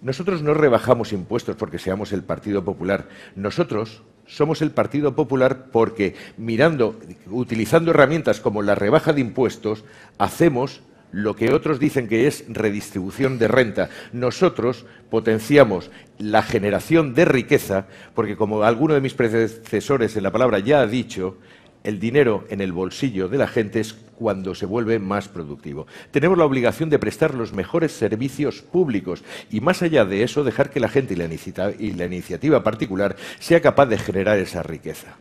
Nosotros no rebajamos impuestos porque seamos el Partido Popular. Nosotros somos el Partido Popular porque mirando, utilizando herramientas como la rebaja de impuestos, hacemos lo que otros dicen que es redistribución de renta. Nosotros potenciamos la generación de riqueza porque, como alguno de mis predecesores en la palabra ya ha dicho, el dinero en el bolsillo de la gente es cuando se vuelve más productivo. Tenemos la obligación de prestar los mejores servicios públicos y, más allá de eso, dejar que la gente y la, iniciativa particular sea capaz de generar esa riqueza.